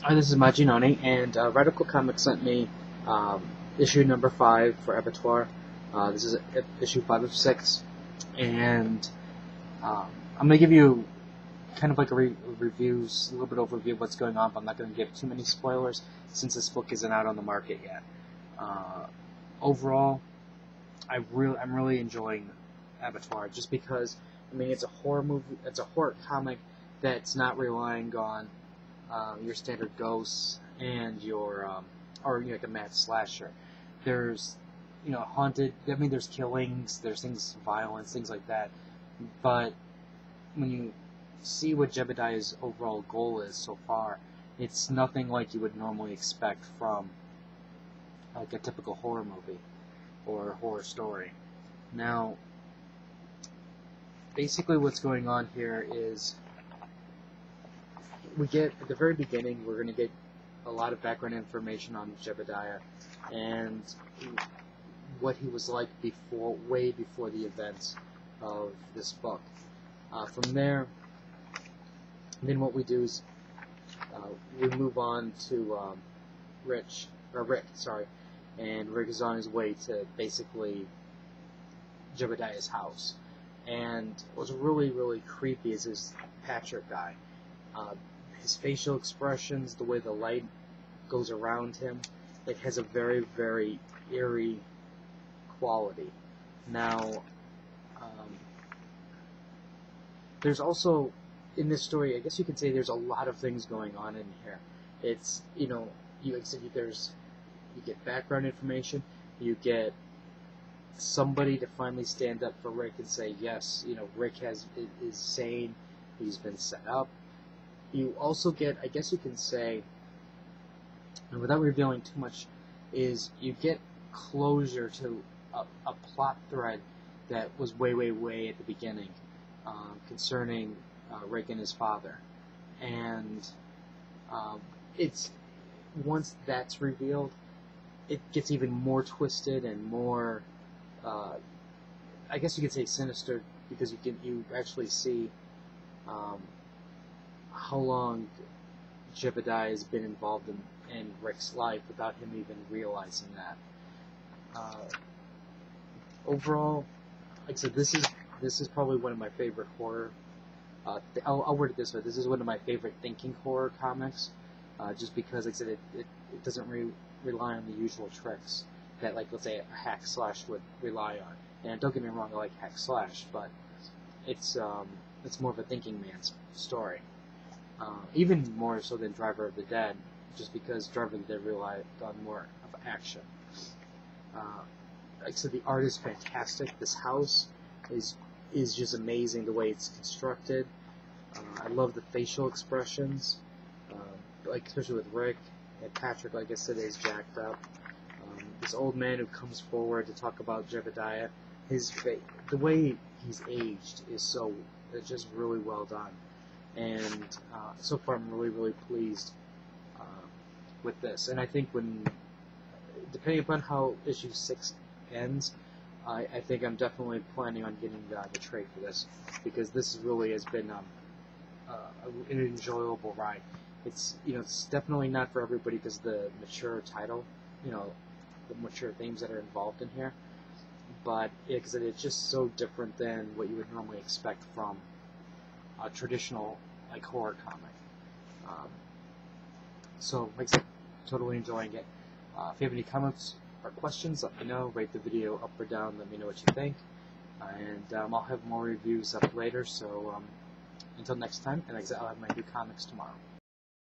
Hi, this is Majinoni, and uh, Radical Comics sent me um, issue number five for Abattoir. Uh, this is issue five of six, and um, I'm gonna give you kind of like a re- a little bit overview of what's going on, but I'm not gonna give too many spoilers since this book isn't out on the market yet. Uh, overall, I really, I'm really enjoying Abattoir just because I mean it's a horror movie, it's a horror comic that's not relying on um, your standard ghosts and your um, or like a mad slasher. There's you know haunted. I mean, there's killings, there's things, violence, things like that. But when you see what Jebediah's overall goal is so far, it's nothing like you would normally expect from like a typical horror movie or horror story. Now, basically, what's going on here is we get at the very beginning, we're going to get a lot of background information on Jebediah and what he was like before, way before the events of this book. Uh, from there, then what we do is uh, we move on to um, Rich or Rick, sorry, and Rick is on his way to basically Jebediah's house. And what's really, really creepy is this Patrick guy. Uh, his facial expressions, the way the light goes around him, it has a very, very eerie quality. Now, um, there's also in this story, I guess you could say there's a lot of things going on in here. It's you know, you there's you get background information, you get somebody to finally stand up for Rick and say yes, you know, Rick has is sane, he's been set up, you also get, I guess you can say, and without revealing too much, is you get closure to a, a plot thread that was way, way, way at the beginning um, concerning uh, Rick and his father. And um, it's once that's revealed, it gets even more twisted and more, uh, I guess you could say sinister because you can you actually see um, how long Jebediah has been involved in, in Rick's life without him even realizing that. Uh, overall, like I said, this is this is probably one of my favorite horror. Uh, I'll, I'll, word it this way: this is one of my favorite thinking horror comics, uh, just because, like I said, it, it, it doesn't re- rely on the usual tricks that, like, let's say, a hack slash would rely on. And don't get me wrong, I like hack slash, but it's um, it's more of a thinking man's story uh, even more so than Driver of the Dead, just because Driver of the Dead relied on more of action. Uh, like I said, the art is fantastic. This house is is just amazing the way it's constructed. Uh, I love the facial expressions, uh, like especially with Rick and Patrick. Like I said, is jacked up. Um, this old man who comes forward to talk about Jebediah, his the way he's aged is so just really well done and uh, so far I'm really really pleased uh, with this. And I think when, depending upon how issue six ends, I, I think I'm definitely planning on getting the, the trade for this because this really has been um, uh, an enjoyable ride. It's you know it's definitely not for everybody because the mature title, you know, the mature themes that are involved in here. But because it, it's just so different than what you would normally expect from a traditional like horror comic. Um, so, like I said, totally enjoying it. Uh, if you have any comments or questions, let me know. Rate the video up or down. Let me know what you think. And um, I'll have more reviews up later. So um, until next time, and I'll have my new comics tomorrow.